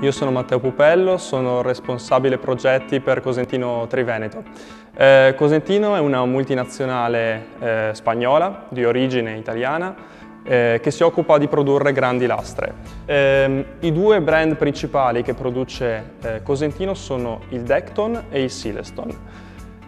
Io sono Matteo Pupello, sono responsabile progetti per Cosentino Triveneto. Eh, Cosentino è una multinazionale eh, spagnola di origine italiana eh, che si occupa di produrre grandi lastre. Ehm, I due brand principali che produce eh, Cosentino sono il Decton e il Silestone.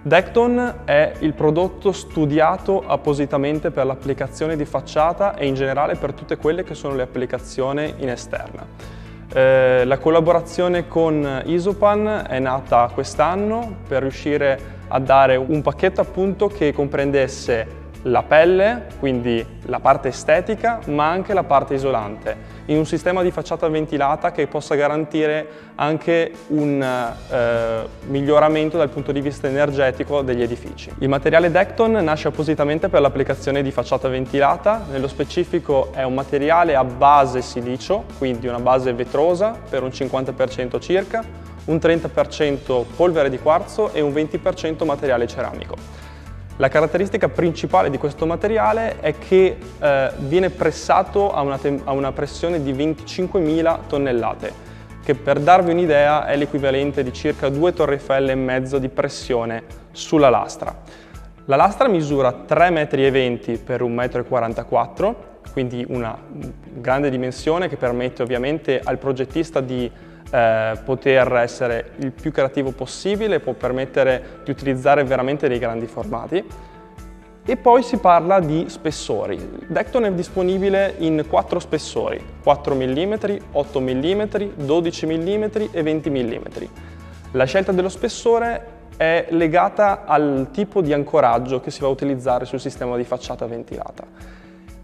Decton è il prodotto studiato appositamente per l'applicazione di facciata e in generale per tutte quelle che sono le applicazioni in esterna. Eh, la collaborazione con Isopan è nata quest'anno per riuscire a dare un pacchetto appunto che comprendesse la pelle, quindi la parte estetica, ma anche la parte isolante, in un sistema di facciata ventilata che possa garantire anche un eh, miglioramento dal punto di vista energetico degli edifici. Il materiale Decton nasce appositamente per l'applicazione di facciata ventilata, nello specifico è un materiale a base silicio, quindi una base vetrosa per un 50% circa, un 30% polvere di quarzo e un 20% materiale ceramico. La caratteristica principale di questo materiale è che eh, viene pressato a una, a una pressione di 25.000 tonnellate, che per darvi un'idea è l'equivalente di circa due torri Eiffel e mezzo di pressione sulla lastra. La lastra misura 3,20 m per 1,44 m, quindi una grande dimensione che permette ovviamente al progettista di eh, poter essere il più creativo possibile, può permettere di utilizzare veramente dei grandi formati. E poi si parla di spessori. Decton è disponibile in quattro spessori, 4 mm, 8 mm, 12 mm e 20 mm. La scelta dello spessore è legata al tipo di ancoraggio che si va a utilizzare sul sistema di facciata ventilata.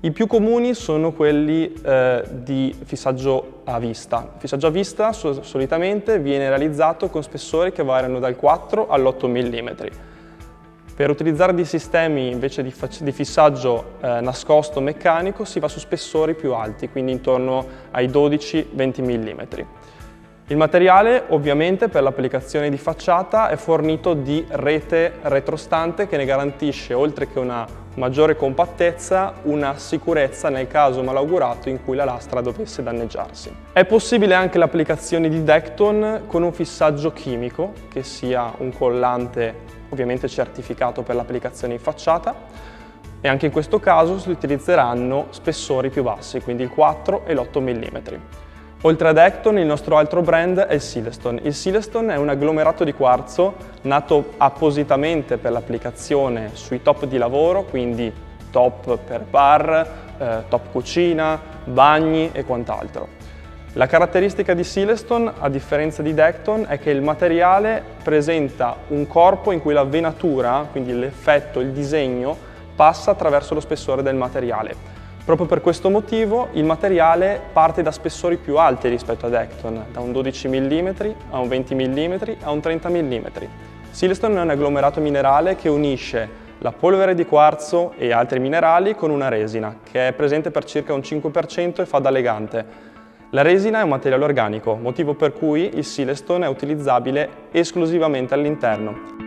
I più comuni sono quelli eh, di fissaggio a vista. Il fissaggio a vista so solitamente viene realizzato con spessori che variano dal 4 all'8 mm. Per utilizzare dei sistemi invece di, di fissaggio eh, nascosto meccanico si va su spessori più alti, quindi intorno ai 12-20 mm. Il materiale ovviamente per l'applicazione di facciata è fornito di rete retrostante che ne garantisce oltre che una maggiore compattezza una sicurezza nel caso malaugurato in cui la lastra dovesse danneggiarsi. È possibile anche l'applicazione di Decton con un fissaggio chimico che sia un collante ovviamente certificato per l'applicazione in facciata e anche in questo caso si utilizzeranno spessori più bassi, quindi il 4 e l'8 mm. Oltre ad Acton, il nostro altro brand è il Silestone. Il Silestone è un agglomerato di quarzo nato appositamente per l'applicazione sui top di lavoro, quindi top per bar, eh, top cucina, bagni e quant'altro. La caratteristica di Silestone, a differenza di Decton, è che il materiale presenta un corpo in cui la venatura, quindi l'effetto, il disegno, passa attraverso lo spessore del materiale. Proprio per questo motivo il materiale parte da spessori più alti rispetto ad Acton, da un 12 mm a un 20 mm a un 30 mm. Silestone è un agglomerato minerale che unisce la polvere di quarzo e altri minerali con una resina, che è presente per circa un 5% e fa da legante. La resina è un materiale organico, motivo per cui il Silestone è utilizzabile esclusivamente all'interno.